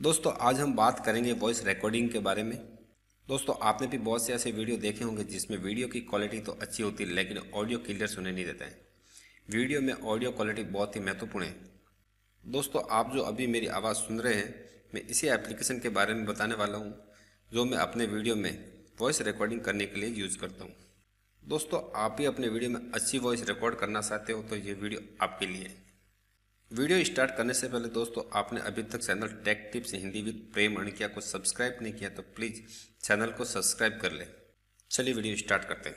दोस्तों, आज हम बात करेंगे वॉइस रिकॉर्डिंग के बारे में। दोस्तों, आपने भी बहुत से ऐसे वीडियो देखे होंगे जिसमें वीडियो की क्वालिटी तो अच्छी होती है लेकिन ऑडियो क्लियर सुने नहीं देते हैं। वीडियो में ऑडियो क्वालिटी बहुत ही महत्वपूर्ण है। दोस्तों, आप जो अभी मेरी आवाज़ सुन रहे हैं, मैं इसी एप्लीकेशन के बारे में बताने वाला हूँ, जो मैं अपने वीडियो में वॉइस रिकॉर्डिंग करने के लिए यूज़ करता हूँ। दोस्तों, आप भी अपने वीडियो में अच्छी वॉइस रिकॉर्ड करना चाहते हो तो ये वीडियो आपके लिए है। वीडियो स्टार्ट करने से पहले दोस्तों, आपने अभी तक channel tech tips Hindi with Prem अणकिया को सब्सक्राइब नहीं किया तो प्लीज़ चैनल को सब्सक्राइब कर ले। चलिए वीडियो स्टार्ट करते हैं।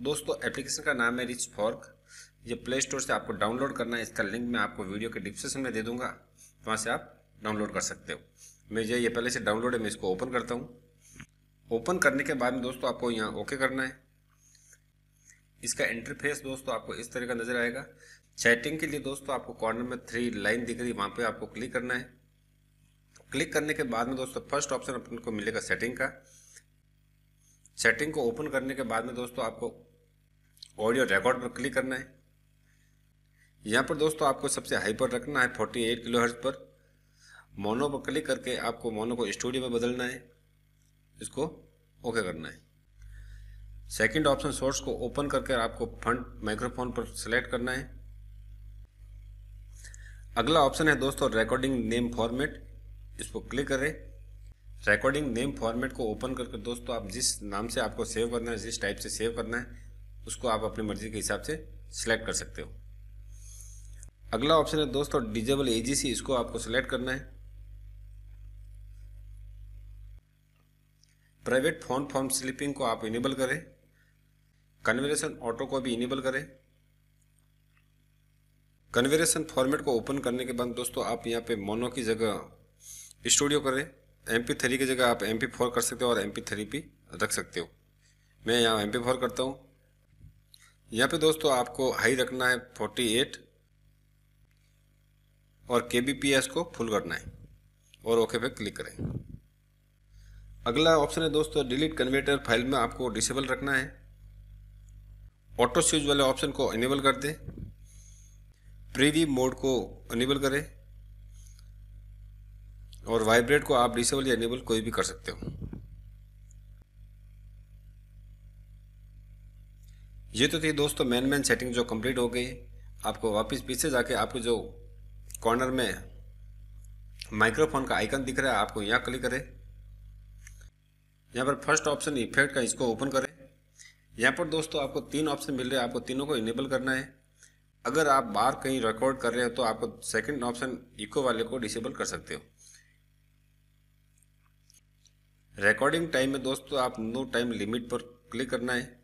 दोस्तों, एप्लीकेशन का नाम है रिच फॉर्क। ये प्ले स्टोर से आपको डाउनलोड करना है, इसका लिंक मैं आपको वीडियो के डिस्क्रिप्शन में दे दूँगा, वहाँ से आप डाउनलोड कर सकते हो। मैं ये पहले से डाउनलोड है, मैं इसको ओपन करता हूँ। ओपन करने के बाद में दोस्तों आपको यहाँ ओके करना है। इसका इंटरफेस दोस्तों आपको इस तरह का नज़र आएगा। चैटिंग के लिए दोस्तों आपको कॉर्नर में थ्री लाइन दिख रही है, वहाँ पे आपको क्लिक करना है। क्लिक करने के बाद में दोस्तों फ़र्स्ट ऑप्शन अपन को मिलेगा सेटिंग का। सेटिंग को ओपन करने के बाद में दोस्तों आपको ऑडियो रिकॉर्ड पर क्लिक करना है। यहाँ पर दोस्तों आपको सबसे हाई पर रखना है 48 किलो हर्ज पर। मोनो पर क्लिक करके आपको मोनो को स्टूडियो में बदलना है। इसको ओके करना है। सेकंड ऑप्शन सोर्स को ओपन करके आपको फंड माइक्रोफोन पर सिलेक्ट करना है। अगला ऑप्शन है दोस्तों रिकॉर्डिंग नेम फॉर्मेट इस पर क्लिक करें। रिकॉर्डिंग नेम फॉर्मेट को ओपन करके दोस्तों आप जिस नाम से आपको सेव करना है, जिस टाइप से सेव करना है, उसको आप अपनी मर्ज़ी के हिसाब से सिलेक्ट कर सकते हो। अगला ऑप्शन है दोस्तों डिजेबल एजीसी इसको आपको सिलेक्ट करना है। प्राइवेट फ़ोन फॉर्म स्लिपिंग को आप इनेबल करें। कन्वर्सेशन ऑटो को भी इनेबल करें। कन्वर्सेशन फॉर्मेट को ओपन करने के बाद दोस्तों आप यहाँ पे मोनो की जगह स्टूडियो करें। एम पी थ्री की जगह आप एम पी फोर कर सकते हो और एम पी थ्री भी रख सकते हो। मैं यहाँ एम पी फोर करता हूँ। यहाँ पे दोस्तों आपको हाई रखना है फोर्टी एट और के बी पी एस को फुल करना है। और ओके पे क्लिक करें। अगला ऑप्शन है दोस्तों डिलीट कन्वर्टर फ़ाइल में आपको डिसेबल रखना है। ऑटो स्विच वाले ऑप्शन को इनेबल कर दें। प्रीवी मोड को इनेबल करें। और वाइब्रेट को आप डिसेबल या इनेबल कोई भी कर सकते हो। ये तो थी दोस्तों मैन मैन सेटिंग जो कंप्लीट हो गई। आपको वापस पीछे जाके आपको जो कॉर्नर में माइक्रोफोन का आइकन दिख रहा है, आपको यहाँ क्लिक करें। यहाँ पर फ़र्स्ट ऑप्शन इफ़ेक्ट का इसको ओपन करें। यहाँ पर दोस्तों आपको तीन ऑप्शन मिल रहे हैं। आपको तीनों को इनेबल करना है। अगर आप बाहर कहीं रिकॉर्ड कर रहे हो तो आपको सेकंड ऑप्शन इको वाले को डिसेबल कर सकते हो। रिकॉर्डिंग टाइम में दोस्तों आप नो टाइम लिमिट पर क्लिक करना है।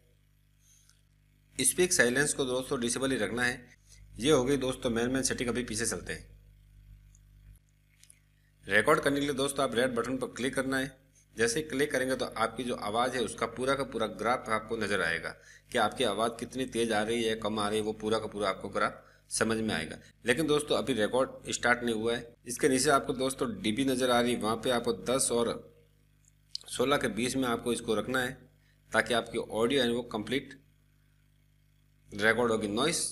स्पीक साइलेंस को दोस्तों डिसेबल ही रखना है। ये हो गई दोस्तों मेन मेन सेटिंग अभी पीछे चलते हैं। रिकॉर्ड करने के लिए दोस्तों आप रेड बटन पर क्लिक करना है। जैसे ही क्लिक करेंगे तो आपकी जो आवाज़ है, उसका पूरा का पूरा ग्राफ आपको नज़र आएगा कि आपकी आवाज़ कितनी तेज़ आ रही है, कम आ रही है, वो पूरा का पूरा आपको ग्राफ समझ में आएगा। लेकिन दोस्तों, अभी रिकॉर्ड स्टार्ट नहीं हुआ है। इसके नीचे आपको दोस्तों डीबी नज़र आ रही है। वहाँ पर आपको दस और सोलह के बीच में आपको इसको रखना है, ताकि आपकी ऑडियो है वो कंप्लीट रिकॉर्ड होगी। नॉइस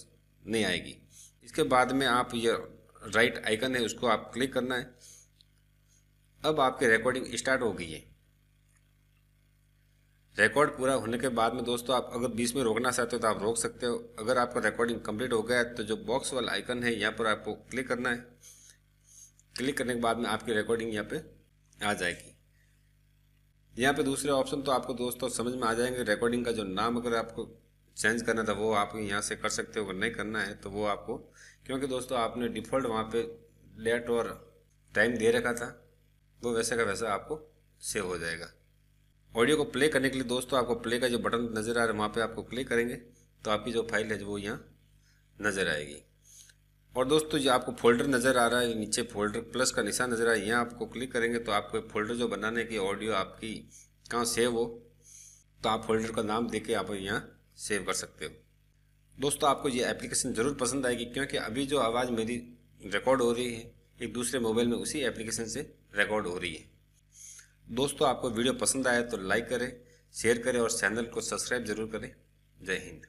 नहीं आएगी। इसके बाद में आप ये राइट आइकन है, उसको आप क्लिक करना है। अब आपकी रिकॉर्डिंग स्टार्ट हो गई है। रिकॉर्ड पूरा होने के बाद में दोस्तों आप अगर बीच में रोकना चाहते हो तो आप रोक सकते हो। अगर आपका रिकॉर्डिंग कंप्लीट हो गया है तो जो बॉक्स वाला आइकन है, यहाँ पर आपको क्लिक करना है। क्लिक करने के बाद में आपकी रिकॉर्डिंग यहाँ पे आ जाएगी। यहाँ पे दूसरे ऑप्शन तो आपको दोस्तों समझ में आ जाएँगे। रिकॉर्डिंग का जो नाम अगर आपको चेंज करना था, वो आप यहाँ से कर सकते हो। अगर नहीं करना है तो वो आपको, क्योंकि दोस्तों आपने डिफ़ॉल्ट वहाँ पे डेट और टाइम दे रखा था, वो वैसे का वैसा आपको सेव हो जाएगा। ऑडियो को प्ले करने के लिए दोस्तों, आपको प्ले का जो बटन नज़र आ रहा है, वहाँ पे आपको क्लिक करेंगे तो आपकी जो फ़ाइल है, वो यहाँ नज़र आएगी। और दोस्तों, जो आपको फोल्डर नज़र आ रहा है नीचे फोल्डर प्लस का निशान नज़र आ रहा है, यहाँ आपको क्लिक करेंगे तो आपको फोल्डर जो बनाने की ऑडियो आपकी कहाँ सेव हो तो आप फोल्डर का नाम दे के आप यहाँ सेव कर सकते हो। दोस्तों, आपको ये एप्लीकेशन ज़रूर पसंद आएगी, क्योंकि अभी जो आवाज़ मेरी रिकॉर्ड हो रही है, एक दूसरे मोबाइल में उसी एप्लीकेशन से रिकॉर्ड हो रही है। दोस्तों, आपको वीडियो पसंद आए तो लाइक करें, शेयर करें और चैनल को सब्सक्राइब ज़रूर करें। जय हिंद।